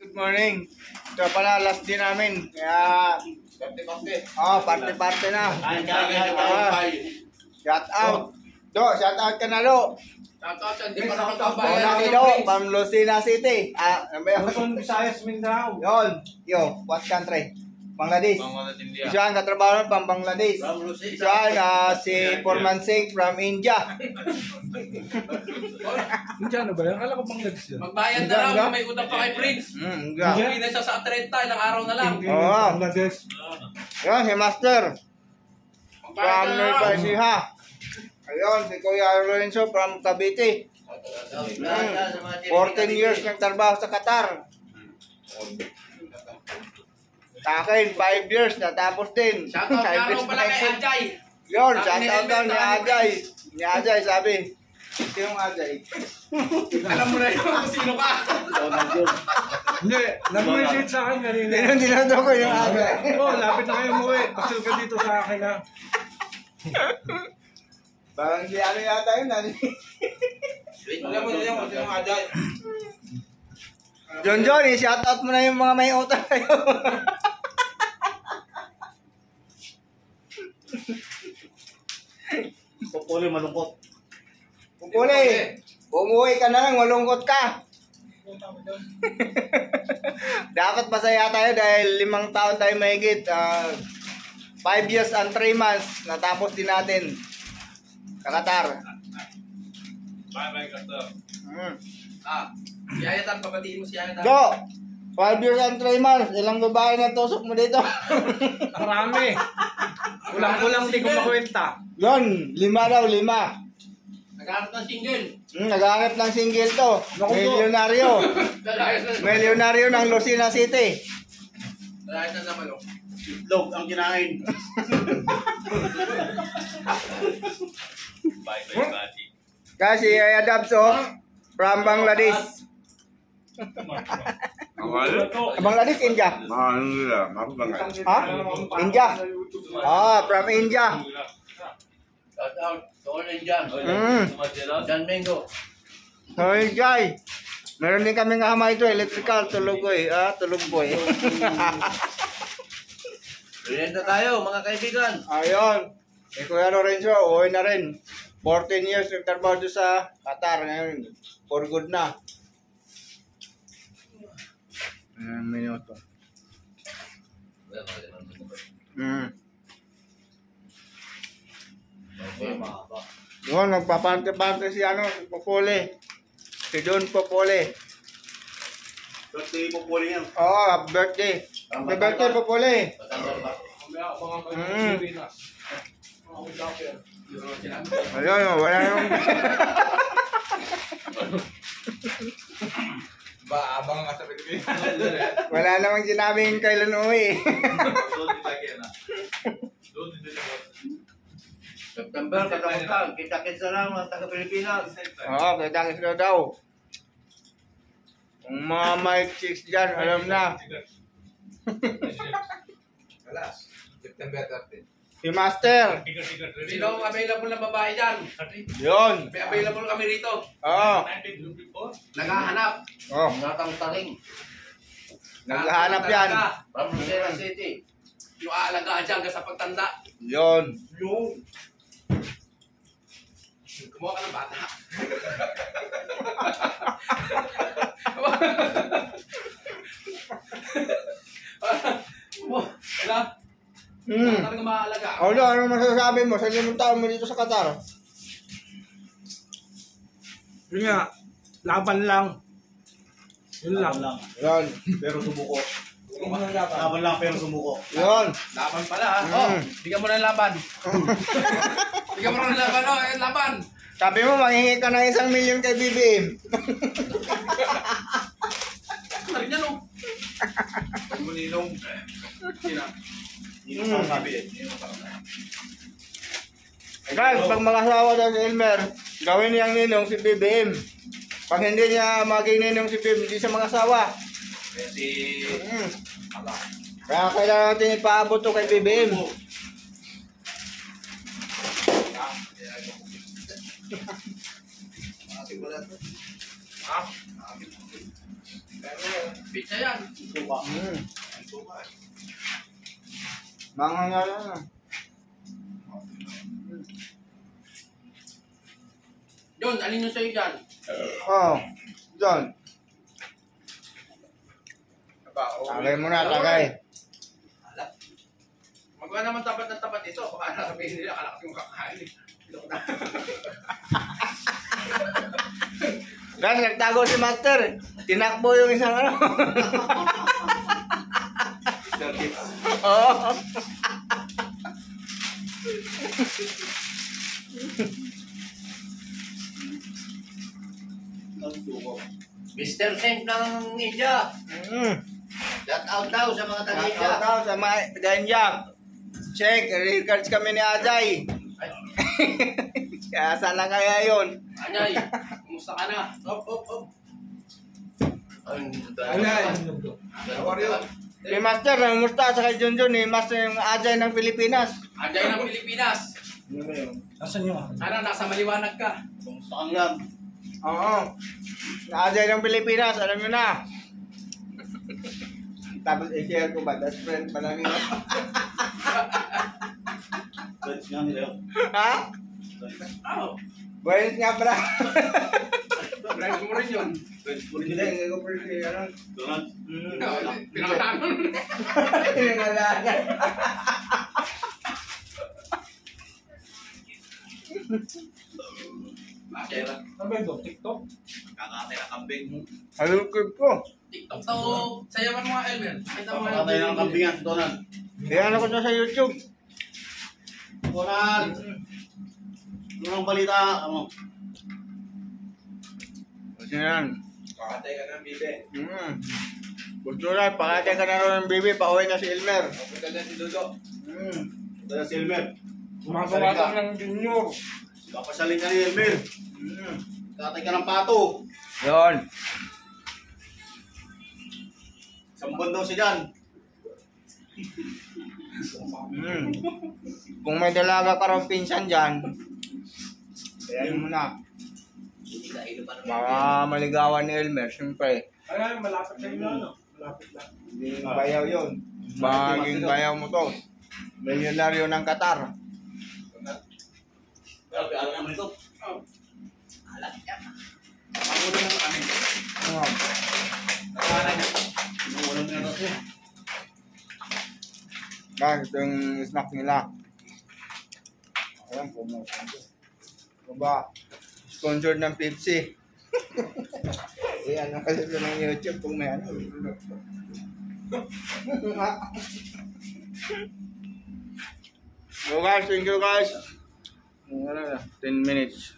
Good morning. Ito pala last day namin. Kaya, Konti-konti. oh, parte-parte na. Ah. Shout out. Do, shout out ka na do. Shoutout sa hindi pa Una nakakabayan. kido, from Lucena City. Ah, ano ba yun? Luzon, Visayas, Mindanao. Yun. Yo, what country? Bangladesh. Bangladesh, India. Isa ang katrabaho pang Bangladesh. From Lucena. Isa ah, si Forman Singh from India. Hindi ano ba yan? Akala ko Bangladesh yan. Magbayad na kung may utang pa kay Prince. Hmm, India. Hindi na siya sa 30, ilang araw na lang. Oo. Bangladesh. Yun, si Master. From. Nueva. Ayun, si Kuya Lorenzo from Cavite. Hmm. 14 years nagtrabaho sa Qatar. Sa akin, 5 years natapos din. Shoutout Five nga years pala kay Ajay. Yun, Sabi shout ni out daw ni Ajay. Ni Ajay sabi. Sinong Ajay? Alam mo na yun kung sino ka. Hindi, nag-message sa akin kanina. Sinong dinado ko yung Ajay? Oh, lapit na kayo umuwi. Pasil ka dito sa akin ha. Parang si ano yata yun. Ano? Alam mo na yung kung sino ang Ajay. John John, i-shout out mo na yung mga may utang kayo. Pupuli malungkot. Pupuli, umuwi ka na lang, malungkot ka. Dapat masaya tayo dahil limang taon tayo mahigit. ah, five years and three months, natapos din natin. Sa Qatar. Bye-bye, Kato. Mm. Ah, si Ayatan, papatiin mo si Ayatan. Go! Five years and three months, ilang babae na tusok mo dito? Marami. Kulang-kulang di ko makwenta. Yon, lima daw, lima. Naghanap ng single. Hmm, naghahanap ng single to. Naku. Milyonaryo. Dalayas na. Milyonaryo ng Lucena City. Dalayas na naman, oh. Itlog ang kinain. Bye-bye, buddy. Kasi Aya Dabs, oh, from Bangladesh. Bangladesh, India. Mahal nila. Mahal ba nga? Ha? India. Ah, from India. Din dyan. Hmm. Jan Mingo. Hoy, Jai. Meron din kami nga ito, electrical, tulog ko eh. Ah, eh. Rienda tayo mga kaibigan. Ayun. Eh, Kuya Lorenzo, uwi na rin. 14 years nagtrabaho sa Qatar ngayon. For good na. Ilang minuto. Hmm. Yun, nagpapante-pante si ano, si Popole. Si Don Popole. Birthday pupuli yan. Oo, oh, birthday. Happy birthday, Popole. Mm. Ayun, wala nang... Ba, abang ka sa Pilipinas. wala namang sinabing kailan uwi. September, katamutan. Kita-kita lang mga taga-Pilipinas. Oo, kita kita daw. Kung mga mic chicks dyan, alam na. September 30. Si Master. Sino ang available na babae dyan? Yun. May available kami rito. Oo. Naghahanap. Oh, Natang taring. naghahanap yan. From Lucena City. Yung aalagaan dyan hanggang sa pagtanda. Yun. Yung. Kumuha ka ng bata. Wala. Hmm. Talaga maaalaga. Ano, ano masasabi mo sa limang taon mo dito sa Qatar? Yun nga, laban lang. Yun lang. Yun. Pero sumuko. Laban lang pero sumuko. Yun. Laban pala ha. Mm. Oh, bigyan mo ng laban. bigyan mo ng laban. Oh, eh, laban. Sabi mo, manghingi ka ng isang milyon kay BBM. Ano rin yan oh. Pag mo ninong. Sina. Eh. Guys, pag mag-asawa daw si Elmer, gawin niyang ninong si BBM. Pag hindi niya maging ninong si BBM, hindi siya mag-asawa. Kasi. Mm. Kaya kailangan natin ipaabot to kay BBM. Pizza yan. Suka. Mm. Suka. Mga nga lang. ah. John, alin yung sa'yo dyan? Oh, John. Tagay mo na, tagay. Magawa naman tapat ng tapat ito. Baka sabihin nila, kalak yung kakain. Na. Guys, nagtago si Master. Tinakbo yung isang ano. Oo. Mr. Sink ng India. Mm. Shout out daw sa mga taga-India. Shout out sa mga ganja. Check, records kami ni Ajay. Ay, Kaya sana kaya yun. Anyay, kumusta ka na? Op, op, op. Ang Alay. How are you? Si Master, namusta sa kay Junjun ni Master yung Ajay ng Pilipinas. Anday ng Pilipinas. Nasaan yung akin? Sana nasa maliwanag ka. Kumusta kang yan? Oo. Ajay ng Pilipinas, alam nyo na. Tapos i-share ko ba? Best friend pa lang yun. Friends nga nila ha? Oh, Buenos nga pala. friends mo rin yun. Friends ko rin Hindi, nila. hindi ko pala si ano. Donald. Mm. Makera. Ano ba? TikTok? Kakatay ng kambing. Anong clip ko? TikTok to. Sayawan mo nga, Elmer. Mo Kakatay ng kambing yan, Donald. Iyan ako na sa YouTube. Donald! Ano ang balita? Ano? Kasi yan. Kakatay ka ng bibe. Mm. Gusto na, pakatay ka na rin ng baby, pauwi na si Elmer. Punta na si Dodo. Mm. Punta na si Elmer. Gumagawa ka ng junior. Kapasalin ka ni Elmer. Mm. Kakatay ka ng pato. Yun. Sambon daw si Jan. Mm. Kung may dalaga ka rin pinsan dyan, sayahin mo na. Baka maligawan ni Elmer, siyempre. Ay, malapit sa inyo, ano? Malapit lang. Hindi bayaw yun. Maging bayaw mo to. Milyonaryo ng Qatar. Grabe, alam naman ito. Alat yan. Pangulo ng amin. Ano? Nakawalan niya. Inuwalan mo na ito. Guys, ito yung snack nila. Ayan, promotion ko. Ano ba? Sponsored ng Pepsi. Ayan, ang kasi ng YouTube kung may ano. so guys, thank you guys. Ano na, 10 minutes.